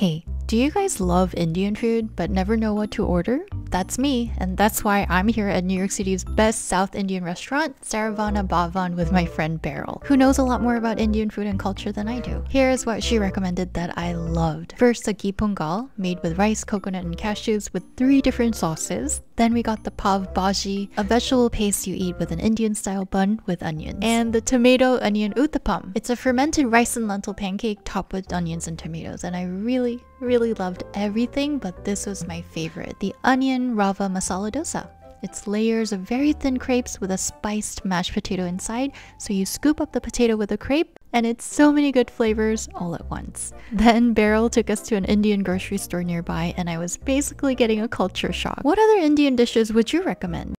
Hey, do you guys love Indian food but never know what to order? That's me, and that's why I'm here at New York City's best South Indian restaurant, Saravana Bhavan, with my friend Beryl, who knows a lot more about Indian food and culture than I do. Here's what she recommended that I loved. First, the ghee pongal, made with rice, coconut, and cashews with three different sauces. Then we got the pav bhaji, a vegetable paste you eat with an Indian-style bun with onions. And the tomato onion uttapam. It's a fermented rice and lentil pancake topped with onions and tomatoes, and I really, really loved everything, but this was my favorite. The onion rava masala dosa. It's layers of very thin crepes with a spiced mashed potato inside, so you scoop up the potato with a crepe, and it's so many good flavors all at once. Then Beryl took us to an Indian grocery store nearby, and I was basically getting a culture shock. What other Indian dishes would you recommend?